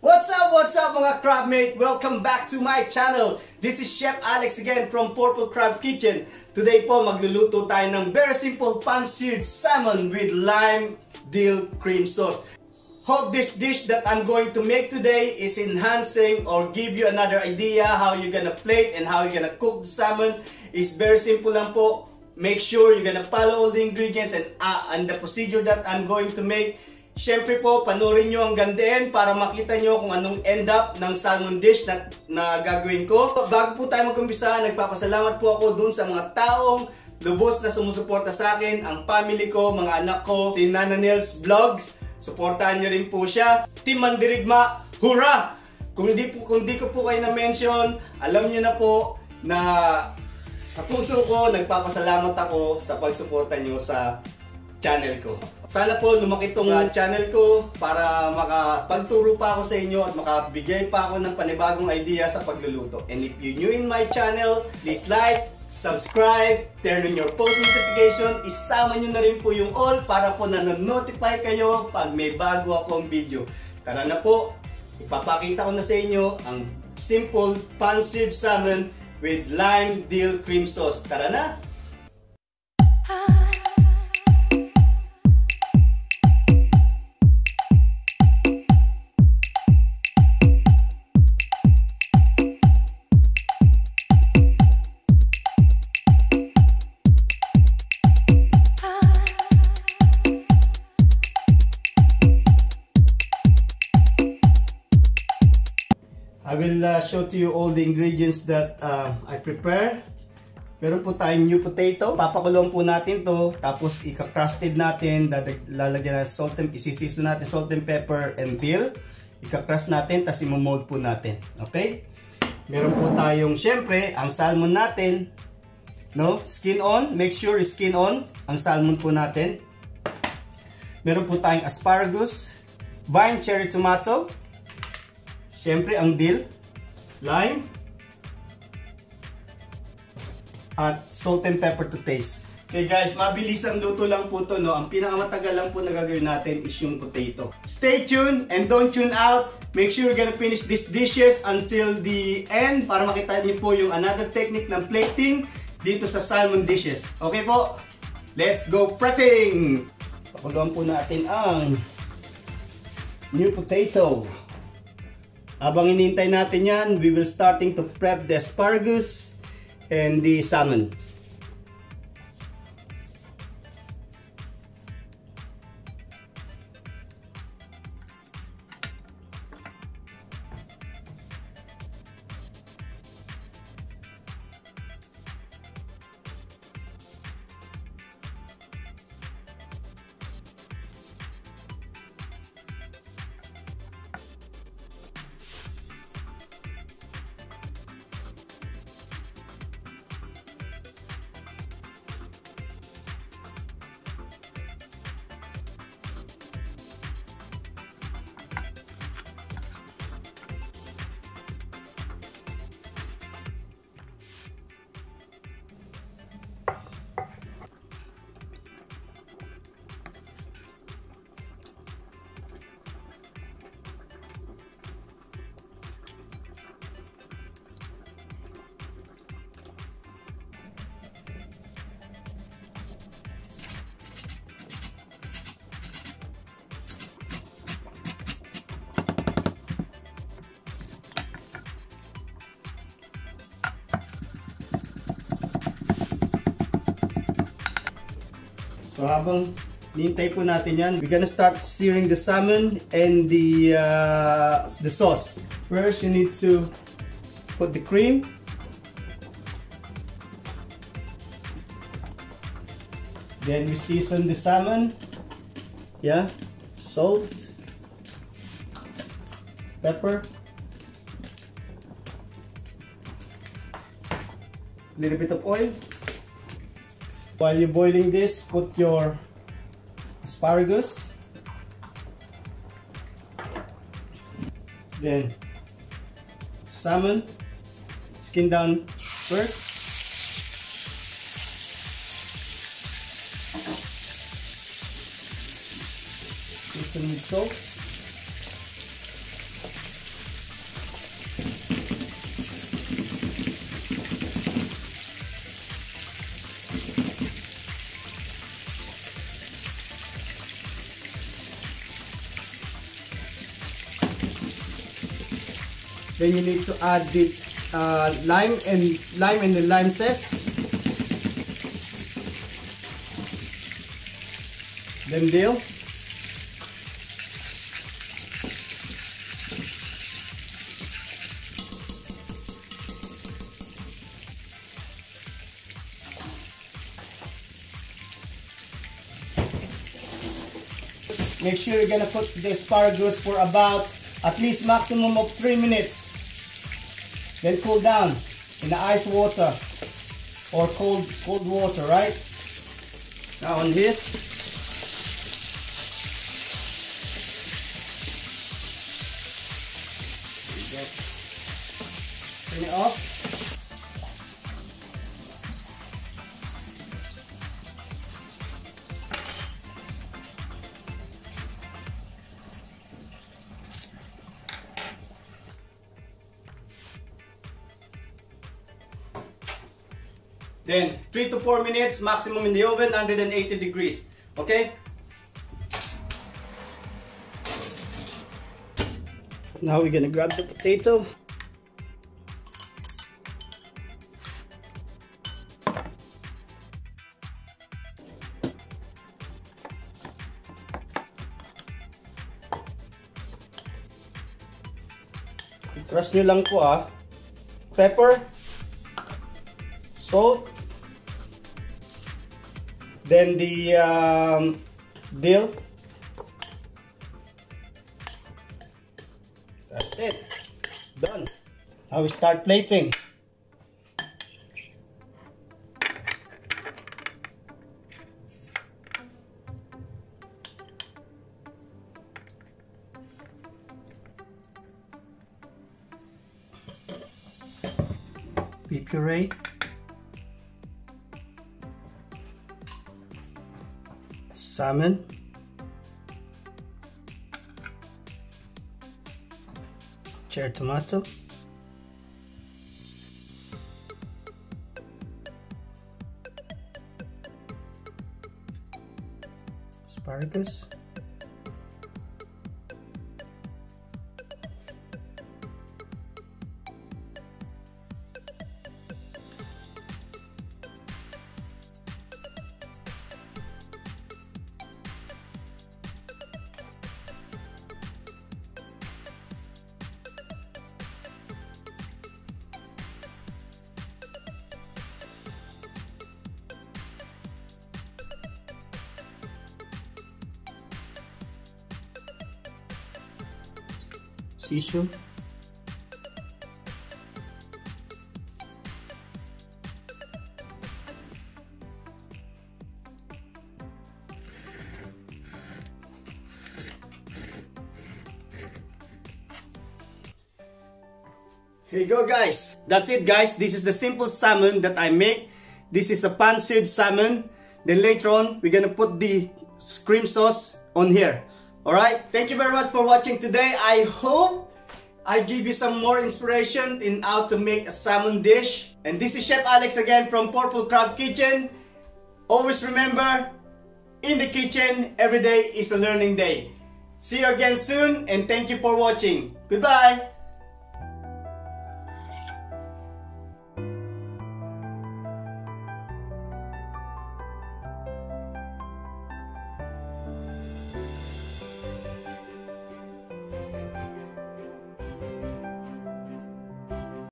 What's up, what's up mga crabmate? Welcome back to my channel. This is Chef Alex again from Purple Crab Kitchen. Today po magluluto tayo ng very simple pan-seared salmon with lime dill cream sauce. Hope this dish that I'm going to make today is enhancing or give you another idea how you're gonna plate and how you're gonna cook the salmon. It's very simple lang po. Make sure you're gonna follow all the ingredients and, uh, and the procedure that I'm going to make. Siyempre po, panoorin nyo ang gandeen para makita nyo kung anong end up ng salmon dish na, na gagawin ko. Bago po tayo mag-umpisa, nagpapasalamat po ako dun sa mga taong lubos na sumusuporta sa akin, ang family ko, mga anak ko, si Nana Nels Vlogs. Suportahan nyo rin po siya. Team Mandirigma, hurra! Kung hindi, po, kung hindi ko po kayo na-mention, alam nyo na po na sa puso ko, nagpapasalamat ako sa pagsuporta nyo sa channel ko. Sana po lumaki tong uh, channel ko para makapagturo pa ako sa inyo at makabigay pa ako ng panibagong idea sa pagluluto. And if you're new in my channel, please like, subscribe, turn on your post notification, isama nyo na rin po yung all para po nanonotify kayo pag may bago akong video. Tara na po, ipapakita ko na sa inyo ang simple pan-seared salmon with lime dill cream sauce. Tara na! I show to you all the ingredients that uh, I prepare. Meron po tayong new potato. Papakulong po natin to. Tapos ika-crusted natin. Lalagyan natin salt and isisiso natin salt and pepper and dill. Ika-crust natin. Tapos imomold po natin. Okay? Meron po tayong, syempre, ang salmon natin. No? Skin on. Make sure skin on ang salmon po natin. Meron po tayong asparagus. Vine cherry tomato. Siyempre, ang dill, lime, at salt and pepper to taste. Okay guys, mabilis ang luto lang po to, no? Ang pinakamatagal lang po na gagawin natin is yung potato. Stay tuned and don't tune out. Make sure you're gonna finish these dishes until the end para makita niyo po yung another technique ng plating dito sa salmon dishes. Okay po? Let's go prepping! Pakuluan po natin ang new potato. Habang inintay natin yan, we will starting to prep the asparagus and the salmon. Habang nintay po natin yan, we're gonna start searing the salmon and the uh, the sauce. First, you need to put the cream. Then we season the salmon. Yeah, salt, pepper, little bit of oil. While you're boiling this, put your asparagus. Then salmon, skin down first. Season with salt. Then you need to add the uh, lime and lime and the lime zest. Then dill. Make sure you're gonna put the asparagus for about at least maximum of 3 minutes. Then cool down in the ice water or cold cold water, right? Now on this, turn it off. Then 3 to 4 minutes maximum in the oven, 180 degrees. Okay? Now we're gonna grab the potato. Trust nyo lang po ah. Pepper, salt, then the um, dill. That's it. Done. Now we start plating. Beef puree. Salmon. Cherry tomato. Asparagus Sisyo. Here you go guys. That's it guys. This is the simple salmon that I make. This is a pan-seared salmon. Then later on, we're gonna put the cream sauce on here. Alright, thank you very much for watching today. I hope I give you some more inspiration in how to make a salmon dish. And this is Chef Alex again from Purple Crab Kitchen. Always remember, in the kitchen, every day is a learning day. See you again soon and thank you for watching. Goodbye!